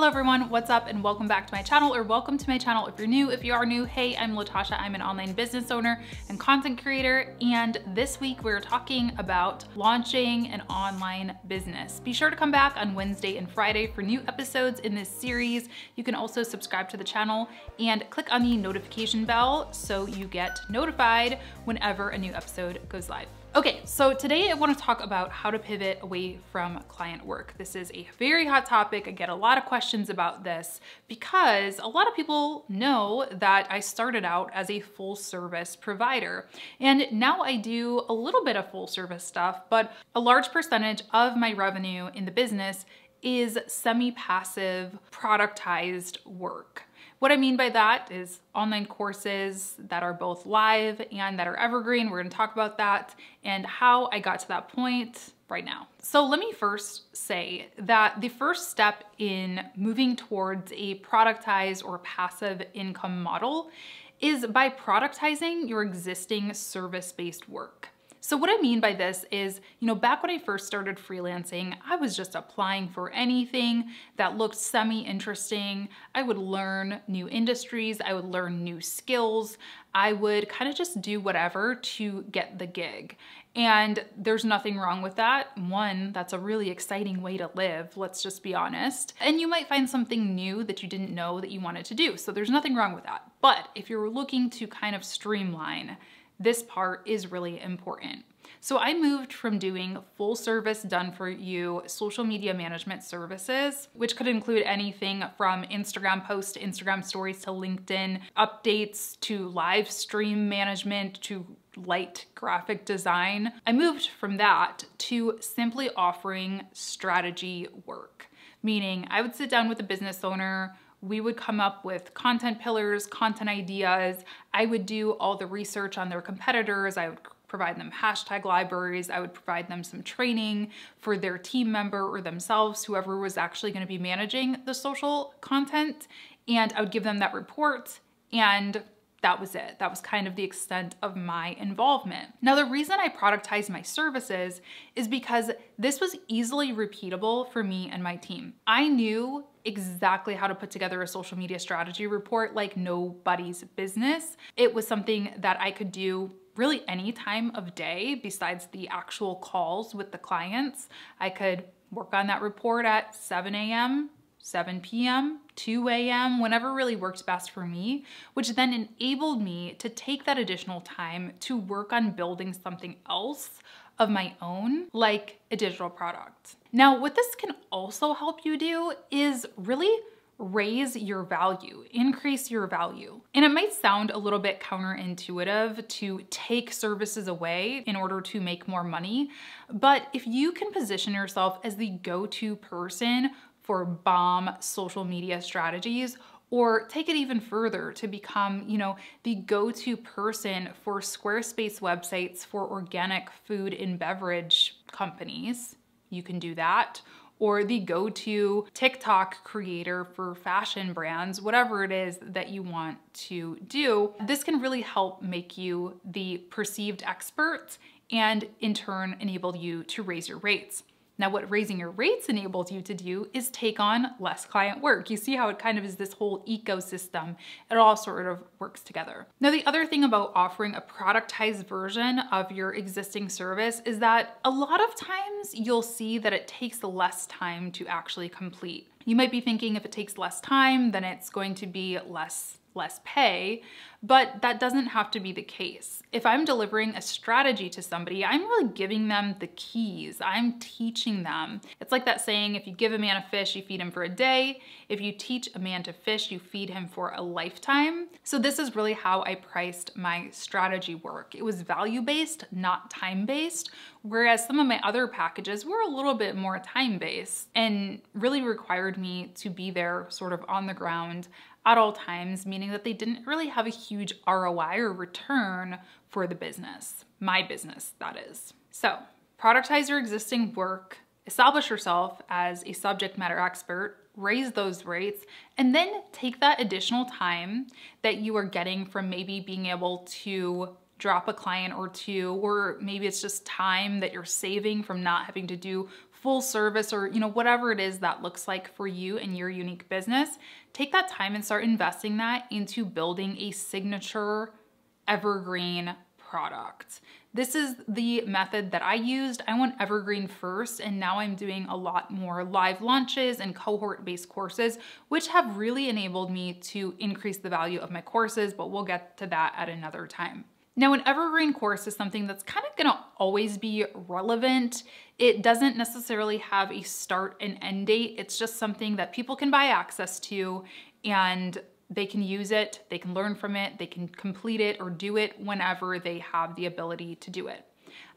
Hello everyone, what's up and welcome back to my channel or welcome to my channel if you're new. If you are new, hey, I'm Latasha. I'm an online business owner and content creator. And this week we're talking about launching an online business. Be sure to come back on Wednesday and Friday for new episodes in this series. You can also subscribe to the channel and click on the notification bell so you get notified whenever a new episode goes live. Okay, so today I wanna talk about how to pivot away from client work. This is a very hot topic. I get a lot of questions about this because a lot of people know that I started out as a full service provider. And now I do a little bit of full service stuff, but a large percentage of my revenue in the business is semi-passive productized work. What I mean by that is online courses that are both live and that are evergreen. We're gonna talk about that and how I got to that point right now. So let me first say that the first step in moving towards a productized or passive income model is by productizing your existing service-based work. So what I mean by this is, you know, back when I first started freelancing, I was just applying for anything that looked semi-interesting. I would learn new industries, I would learn new skills. I would kind of just do whatever to get the gig. And there's nothing wrong with that. One, that's a really exciting way to live, let's just be honest. And you might find something new that you didn't know that you wanted to do. So there's nothing wrong with that. But if you're looking to kind of streamline, this part is really important. So I moved from doing full service done for you social media management services, which could include anything from Instagram posts to Instagram stories to LinkedIn updates to live stream management to light graphic design. I moved from that to simply offering strategy work, meaning I would sit down with a business owner we would come up with content pillars, content ideas. I would do all the research on their competitors. I would provide them hashtag libraries. I would provide them some training for their team member or themselves, whoever was actually gonna be managing the social content. And I would give them that report and that was it. That was kind of the extent of my involvement. Now, the reason I productized my services is because this was easily repeatable for me and my team. I knew exactly how to put together a social media strategy report like nobody's business. It was something that I could do really any time of day besides the actual calls with the clients. I could work on that report at 7 a.m., 7 p.m., 2 a.m., whenever really worked best for me, which then enabled me to take that additional time to work on building something else of my own, like a digital product. Now, what this can also help you do is really raise your value, increase your value. And it might sound a little bit counterintuitive to take services away in order to make more money, but if you can position yourself as the go-to person for bomb social media strategies or take it even further to become, you know, the go-to person for Squarespace websites for organic food and beverage companies. You can do that or the go-to TikTok creator for fashion brands, whatever it is that you want to do, this can really help make you the perceived expert and in turn enable you to raise your rates. Now what raising your rates enables you to do is take on less client work. You see how it kind of is this whole ecosystem. It all sort of works together. Now the other thing about offering a productized version of your existing service is that a lot of times you'll see that it takes less time to actually complete. You might be thinking if it takes less time, then it's going to be less less pay, but that doesn't have to be the case. If I'm delivering a strategy to somebody, I'm really giving them the keys. I'm teaching them. It's like that saying, if you give a man a fish, you feed him for a day. If you teach a man to fish, you feed him for a lifetime. So this is really how I priced my strategy work. It was value-based, not time-based, whereas some of my other packages were a little bit more time-based and really required me to be there sort of on the ground at all times, meaning that they didn't really have a huge ROI or return for the business, my business, that is. So, productize your existing work, establish yourself as a subject matter expert, raise those rates, and then take that additional time that you are getting from maybe being able to drop a client or two, or maybe it's just time that you're saving from not having to do full service or you know whatever it is that looks like for you and your unique business take that time and start investing that into building a signature evergreen product this is the method that I used. I went evergreen first, and now I'm doing a lot more live launches and cohort based courses, which have really enabled me to increase the value of my courses, but we'll get to that at another time. Now, an evergreen course is something that's kind of gonna always be relevant. It doesn't necessarily have a start and end date. It's just something that people can buy access to and they can use it, they can learn from it, they can complete it or do it whenever they have the ability to do it.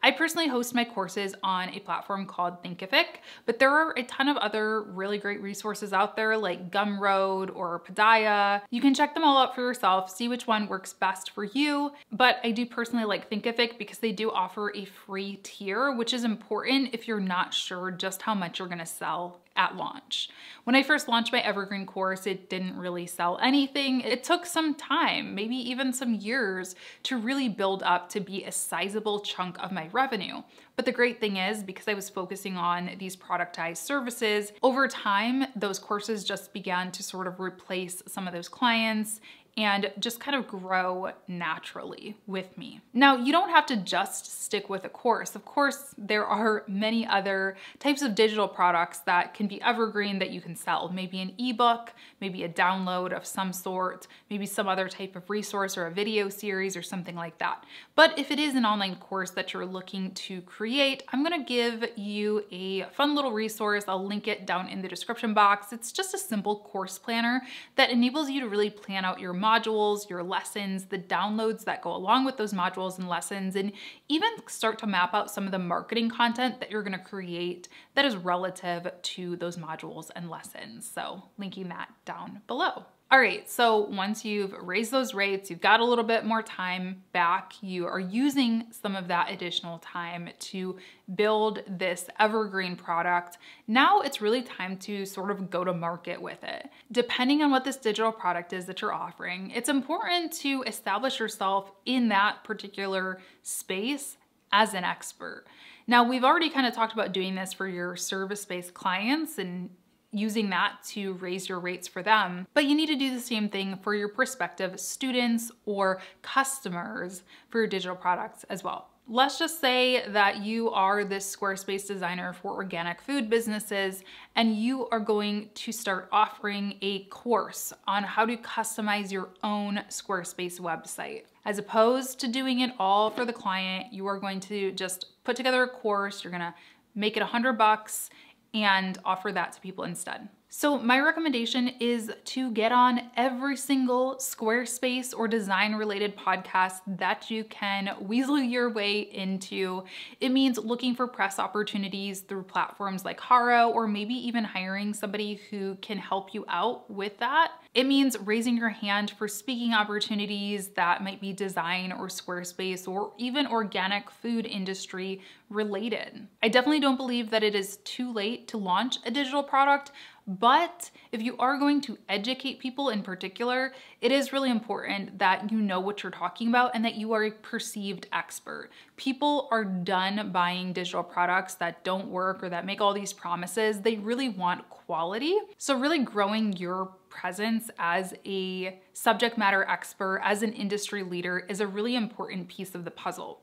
I personally host my courses on a platform called Thinkific, but there are a ton of other really great resources out there like Gumroad or Podia. You can check them all out for yourself, see which one works best for you. But I do personally like Thinkific because they do offer a free tier, which is important if you're not sure just how much you're gonna sell at launch. When I first launched my Evergreen course, it didn't really sell anything. It took some time, maybe even some years, to really build up to be a sizable chunk of my revenue. But the great thing is, because I was focusing on these productized services, over time, those courses just began to sort of replace some of those clients and just kind of grow naturally with me. Now, you don't have to just stick with a course. Of course, there are many other types of digital products that can be evergreen that you can sell. Maybe an ebook, maybe a download of some sort, maybe some other type of resource or a video series or something like that. But if it is an online course that you're looking to create, I'm gonna give you a fun little resource. I'll link it down in the description box. It's just a simple course planner that enables you to really plan out your modules, your lessons, the downloads that go along with those modules and lessons, and even start to map out some of the marketing content that you're gonna create that is relative to those modules and lessons. So linking that down below. All right, so once you've raised those rates, you've got a little bit more time back, you are using some of that additional time to build this evergreen product. Now it's really time to sort of go to market with it. Depending on what this digital product is that you're offering, it's important to establish yourself in that particular space as an expert. Now, we've already kind of talked about doing this for your service-based clients and using that to raise your rates for them. But you need to do the same thing for your prospective students or customers for your digital products as well. Let's just say that you are this Squarespace designer for organic food businesses and you are going to start offering a course on how to customize your own Squarespace website. As opposed to doing it all for the client, you are going to just put together a course, you're gonna make it a hundred bucks and offer that to people instead. So my recommendation is to get on every single Squarespace or design related podcast that you can weasel your way into. It means looking for press opportunities through platforms like Haro or maybe even hiring somebody who can help you out with that. It means raising your hand for speaking opportunities that might be design or Squarespace or even organic food industry related. I definitely don't believe that it is too late to launch a digital product, but if you are going to educate people in particular, it is really important that you know what you're talking about and that you are a perceived expert. People are done buying digital products that don't work or that make all these promises. They really want quality. So really growing your presence as a subject matter expert, as an industry leader is a really important piece of the puzzle.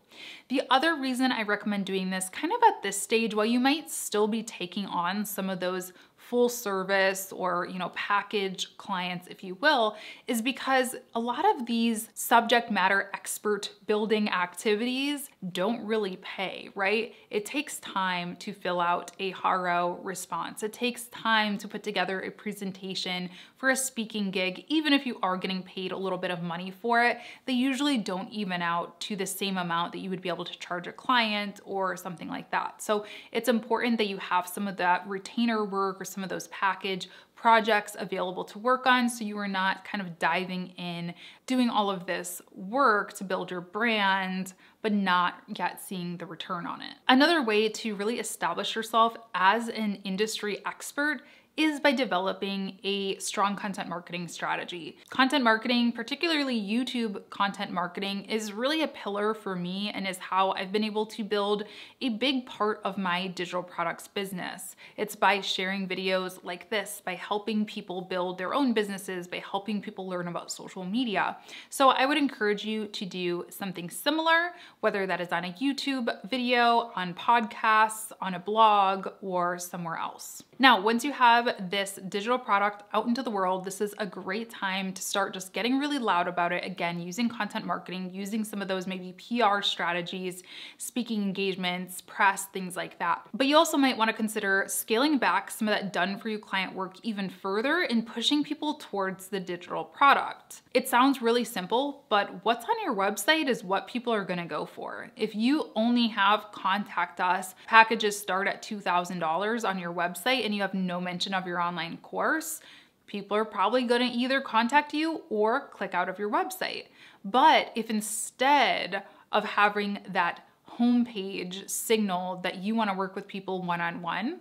The other reason I recommend doing this kind of at this stage, while you might still be taking on some of those full service or, you know, package clients, if you will, is because a lot of these subject matter expert building activities don't really pay, right? It takes time to fill out a Haro response. It takes time to put together a presentation for a speaking gig, even if you are getting paid a little bit of money for it, they usually don't even out to the same amount that you would be able to charge a client or something like that. So it's important that you have some of that retainer work or some some of those package projects available to work on so you are not kind of diving in, doing all of this work to build your brand, but not yet seeing the return on it. Another way to really establish yourself as an industry expert is by developing a strong content marketing strategy. Content marketing, particularly YouTube content marketing, is really a pillar for me and is how I've been able to build a big part of my digital products business. It's by sharing videos like this, by helping people build their own businesses, by helping people learn about social media. So I would encourage you to do something similar, whether that is on a YouTube video, on podcasts, on a blog, or somewhere else. Now, once you have this digital product out into the world, this is a great time to start just getting really loud about it. Again, using content marketing, using some of those maybe PR strategies, speaking engagements, press, things like that. But you also might wanna consider scaling back some of that done for you client work even further and pushing people towards the digital product. It sounds really simple, but what's on your website is what people are gonna go for. If you only have contact us, packages start at $2,000 on your website and you have no mention of your online course, people are probably gonna either contact you or click out of your website. But if instead of having that homepage signal that you wanna work with people one-on-one, -on -one,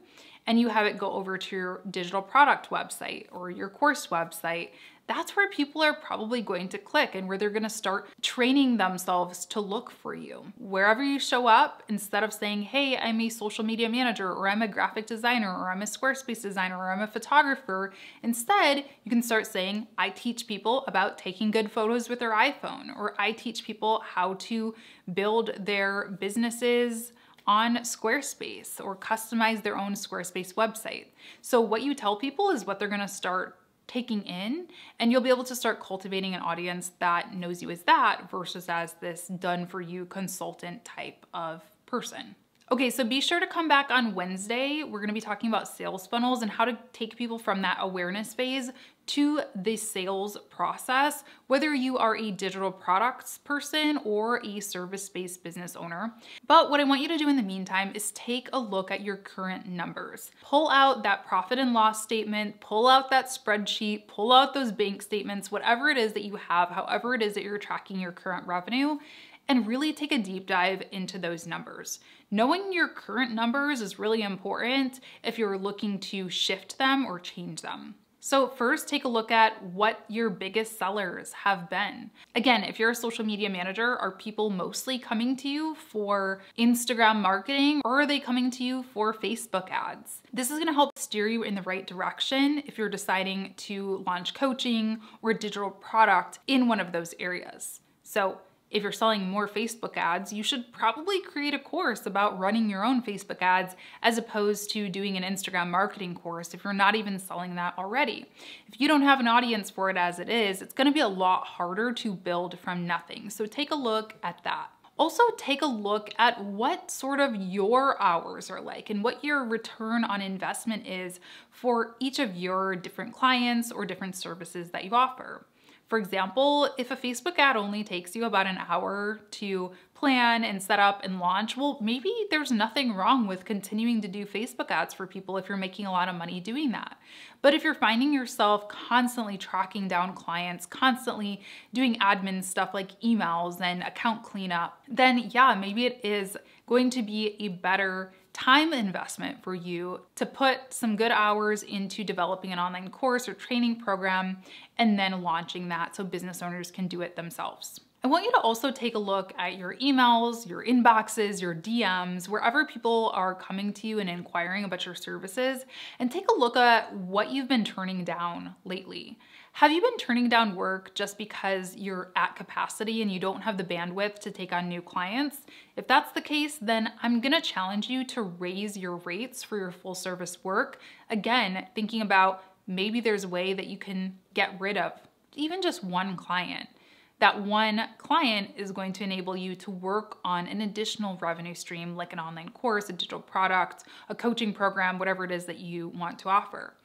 and you have it go over to your digital product website or your course website, that's where people are probably going to click and where they're gonna start training themselves to look for you. Wherever you show up, instead of saying, hey, I'm a social media manager, or I'm a graphic designer, or I'm a Squarespace designer, or I'm a photographer, instead, you can start saying, I teach people about taking good photos with their iPhone, or I teach people how to build their businesses on Squarespace or customize their own Squarespace website. So what you tell people is what they're gonna start taking in and you'll be able to start cultivating an audience that knows you as that versus as this done for you consultant type of person. Okay, so be sure to come back on Wednesday. We're gonna be talking about sales funnels and how to take people from that awareness phase to the sales process, whether you are a digital products person or a service-based business owner. But what I want you to do in the meantime is take a look at your current numbers. Pull out that profit and loss statement, pull out that spreadsheet, pull out those bank statements, whatever it is that you have, however it is that you're tracking your current revenue, and really take a deep dive into those numbers. Knowing your current numbers is really important if you're looking to shift them or change them. So first take a look at what your biggest sellers have been. Again, if you're a social media manager, are people mostly coming to you for Instagram marketing or are they coming to you for Facebook ads? This is gonna help steer you in the right direction if you're deciding to launch coaching or a digital product in one of those areas. So if you're selling more Facebook ads, you should probably create a course about running your own Facebook ads as opposed to doing an Instagram marketing course if you're not even selling that already. If you don't have an audience for it as it is, it's gonna be a lot harder to build from nothing. So take a look at that. Also take a look at what sort of your hours are like and what your return on investment is for each of your different clients or different services that you offer. For example, if a Facebook ad only takes you about an hour to plan and set up and launch, well, maybe there's nothing wrong with continuing to do Facebook ads for people if you're making a lot of money doing that. But if you're finding yourself constantly tracking down clients, constantly doing admin stuff like emails and account cleanup, then yeah, maybe it is going to be a better time investment for you to put some good hours into developing an online course or training program and then launching that so business owners can do it themselves. I want you to also take a look at your emails, your inboxes, your DMs, wherever people are coming to you and inquiring about your services, and take a look at what you've been turning down lately. Have you been turning down work just because you're at capacity and you don't have the bandwidth to take on new clients? If that's the case, then I'm gonna challenge you to raise your rates for your full service work. Again, thinking about maybe there's a way that you can get rid of even just one client. That one client is going to enable you to work on an additional revenue stream like an online course, a digital product, a coaching program, whatever it is that you want to offer.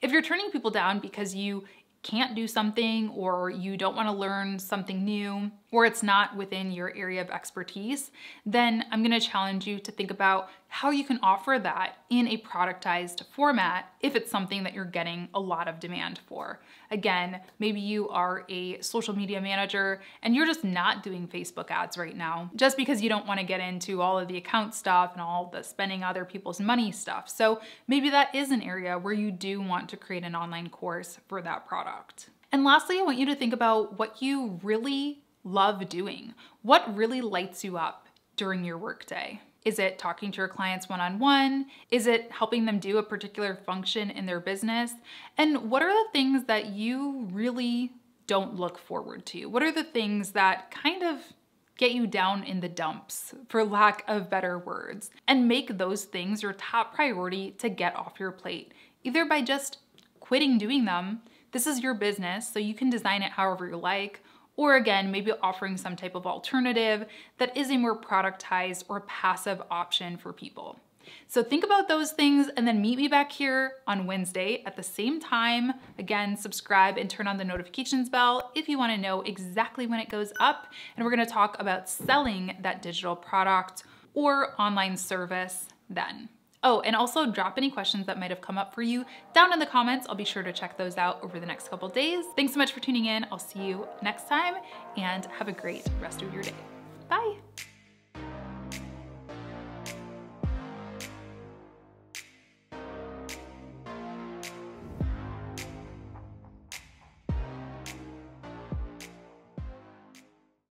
If you're turning people down because you can't do something or you don't want to learn something new, or it's not within your area of expertise, then I'm gonna challenge you to think about how you can offer that in a productized format if it's something that you're getting a lot of demand for. Again, maybe you are a social media manager and you're just not doing Facebook ads right now, just because you don't wanna get into all of the account stuff and all the spending other people's money stuff. So maybe that is an area where you do want to create an online course for that product. And lastly, I want you to think about what you really love doing. What really lights you up during your workday? Is it talking to your clients one on one? Is it helping them do a particular function in their business? And what are the things that you really don't look forward to? What are the things that kind of get you down in the dumps, for lack of better words, and make those things your top priority to get off your plate, either by just quitting doing them. This is your business, so you can design it however you like, or again, maybe offering some type of alternative that is a more productized or passive option for people. So think about those things and then meet me back here on Wednesday at the same time. Again, subscribe and turn on the notifications bell if you wanna know exactly when it goes up. And we're gonna talk about selling that digital product or online service then. Oh, and also drop any questions that might have come up for you down in the comments. I'll be sure to check those out over the next couple days. Thanks so much for tuning in. I'll see you next time and have a great rest of your day. Bye.